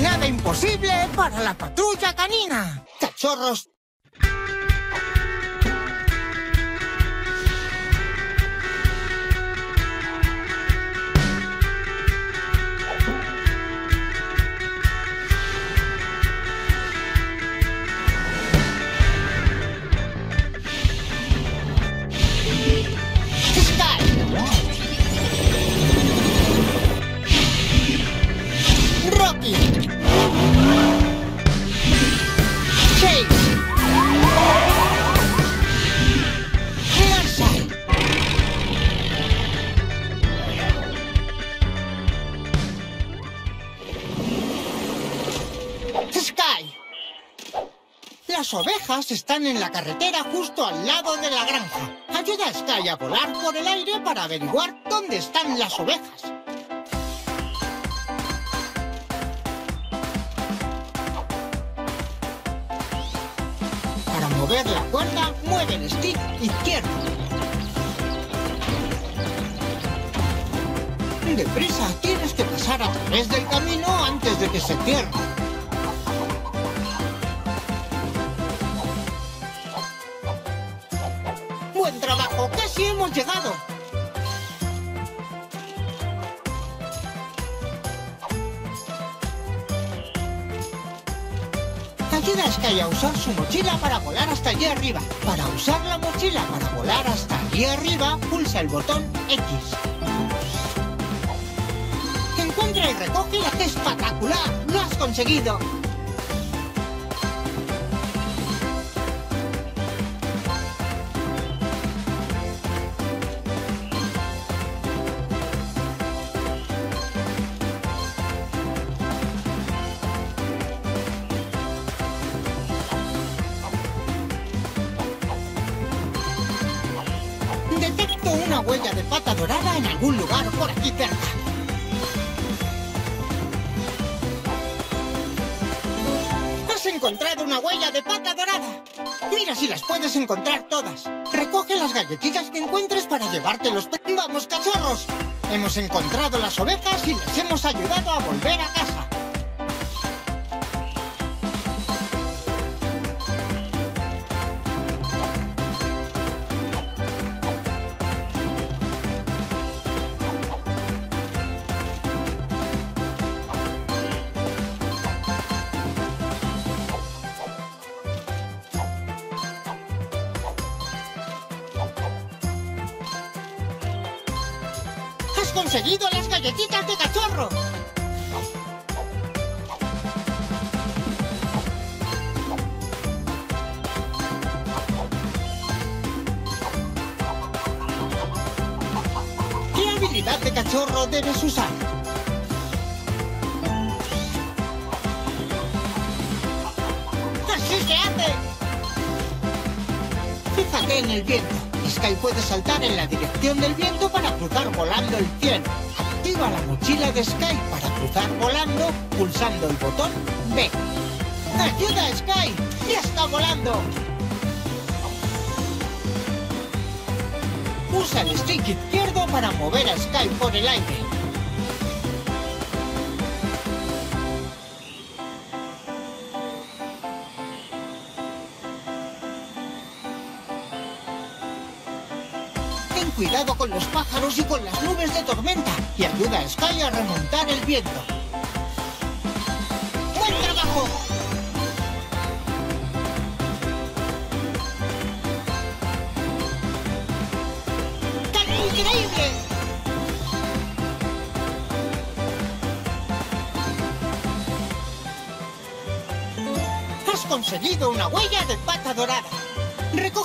nada imposible para la patrulla canina. Cachorros Las ovejas están en la carretera justo al lado de la granja. Ayuda a Sky a volar por el aire para averiguar dónde están las ovejas. Para mover la cuerda, mueve el stick izquierdo. Deprisa, tienes que pasar a través del camino antes de que se cierre. Buen trabajo, casi hemos llegado. Ayuda a Sky a usar su mochila para volar hasta allí arriba. Para usar la mochila para volar hasta allí arriba, pulsa el botón X. Encuentra y recoge la espectacular. ¡Lo has conseguido! Una huella de pata dorada en algún lugar por aquí cerca. Has encontrado una huella de pata dorada. Mira si las puedes encontrar todas. Recoge las galletitas que encuentres para llevarte los ¡Vamos, cachorros! Hemos encontrado las ovejas y les hemos ayudado a volver a casa. Conseguido las galletitas de cachorro! ¿Qué habilidad de cachorro debes usar? ¡Así se hace! Fíjate en el viento. Sky puede saltar en la dirección del viento para cruzar volando el cielo. Activa la mochila de Sky para cruzar volando pulsando el botón B. ¡Ayuda, Sky! ¡Ya está volando! Usa el stick izquierdo para mover a Sky por el aire. Cuidado con los pájaros y con las nubes de tormenta y ayuda a Sky a remontar el viento. ¡Buen trabajo! ¡Tan increíble! Has conseguido una huella de pata dorada.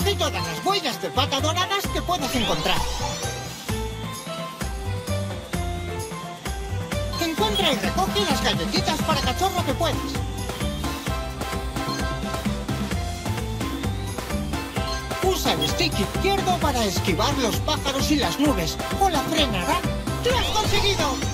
Recoge todas las huellas de pata doradas que puedas encontrar. Encuentra y recoge las galletitas para cachorro que puedas. Usa el stick izquierdo para esquivar los pájaros y las nubes, o la frenarán. ¡Lo has conseguido!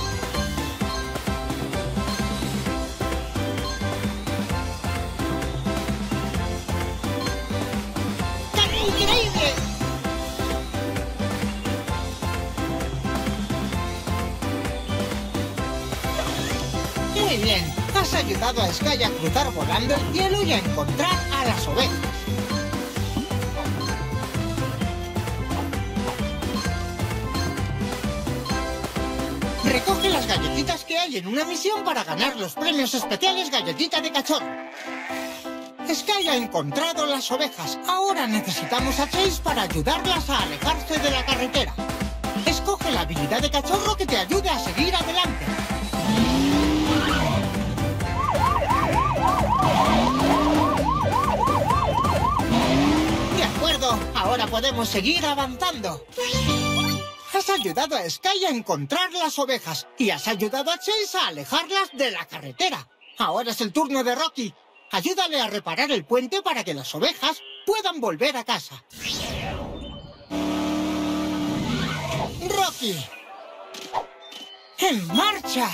Muy bien, has ayudado a Sky a cruzar volando el cielo y a encontrar a las ovejas. Recoge las galletitas que hay en una misión para ganar los premios especiales Galletita de Cachorro. Sky ha encontrado las ovejas. Ahora necesitamos a Chase para ayudarlas a alejarse de la carretera. Escoge la habilidad de cachorro que te ayude a seguir adelante. Ahora podemos seguir avanzando. Has ayudado a Sky a encontrar las ovejas y has ayudado a Chase a alejarlas de la carretera. Ahora es el turno de Rocky. Ayúdale a reparar el puente para que las ovejas puedan volver a casa. Rocky. ¡En marcha!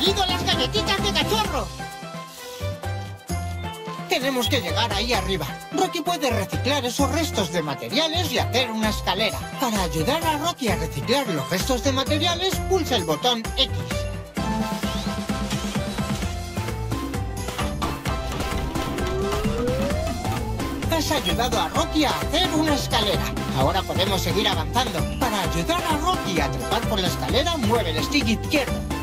¡Has conseguido las galletitas de cachorro! Tenemos que llegar ahí arriba. Rocky puede reciclar esos restos de materiales y hacer una escalera. Para ayudar a Rocky a reciclar los restos de materiales, pulsa el botón X. Has ayudado a Rocky a hacer una escalera. Ahora podemos seguir avanzando. Para ayudar a Rocky a trepar por la escalera, mueve el stick izquierdo.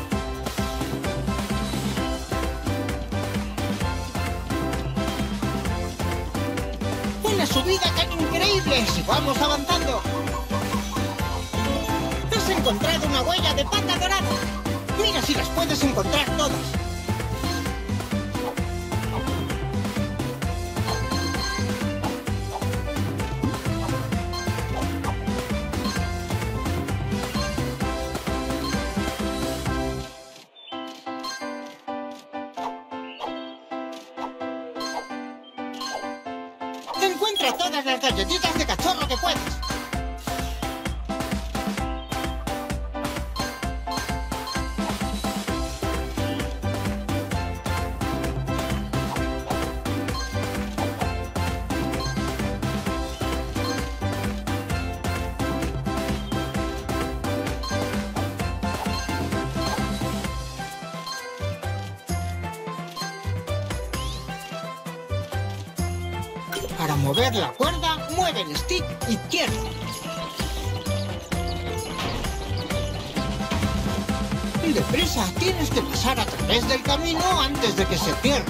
Subida tan increíble! ¡Sigamos avanzando! ¡Has encontrado una huella de pata dorada! ¡Mira si las puedes encontrar todas! Encuentra todas las galletitas de cachorro que puedas. Para mover la cuerda, mueve el stick izquierdo. Deprisa, tienes que pasar a través del camino antes de que se cierre.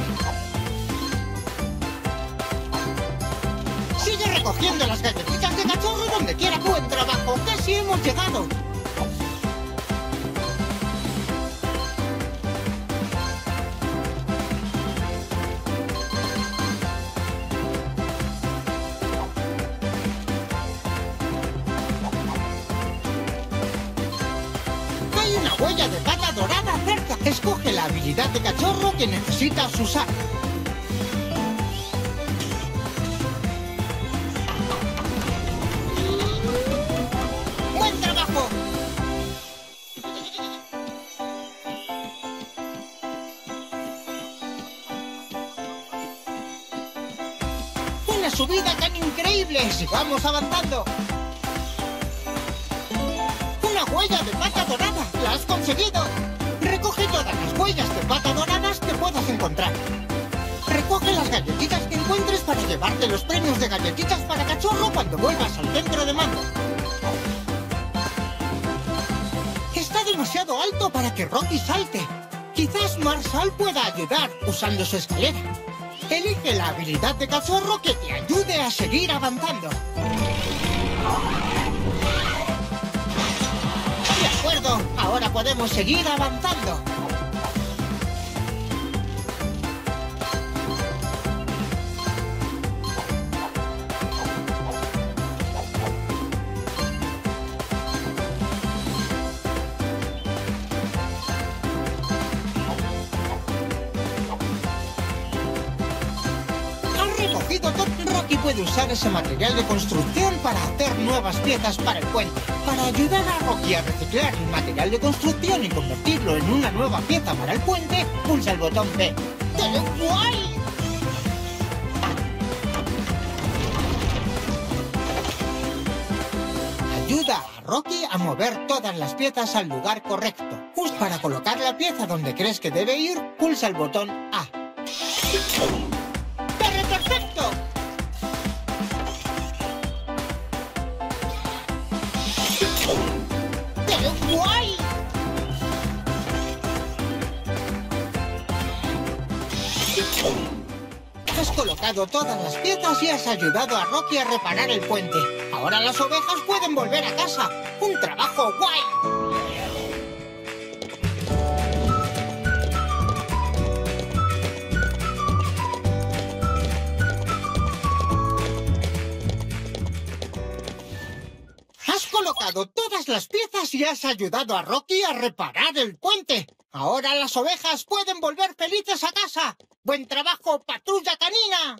Sigue recogiendo las galletitas de cachorro donde quiera. Buen trabajo, casi hemos llegado. Escoge la habilidad de cachorro que necesitas usar. ¡Buen trabajo! ¡Una subida tan increíble! ¡Sigamos avanzando! ¡Una huella de pata dorada! ¡La has conseguido! Recoge todas las huellas de pata doradas que puedas encontrar. Recoge las galletitas que encuentres para llevarte los premios de galletitas para cachorro cuando vuelvas al centro de mando. Está demasiado alto para que Rocky salte. Quizás Marshall pueda ayudar usando su escalera. Elige la habilidad de cachorro que te ayude a seguir avanzando. De acuerdo, ahora podemos seguir avanzando. Rocky puede usar ese material de construcción para hacer nuevas piezas para el puente. Para ayudar a Rocky a reciclar el material de construcción y convertirlo en una nueva pieza para el puente, pulsa el botón B. ¡Qué guay! Ayuda a Rocky a mover todas las piezas al lugar correcto. Justo para colocar la pieza donde crees que debe ir, pulsa el botón A. Colocado todas las piezas y has ayudado a Rocky a reparar el puente. Ahora las ovejas pueden volver a casa. ¡Un trabajo guay! Las piezas y has ayudado a Rocky a reparar el puente. Ahora las ovejas pueden volver felices a casa. ¡Buen trabajo, patrulla canina!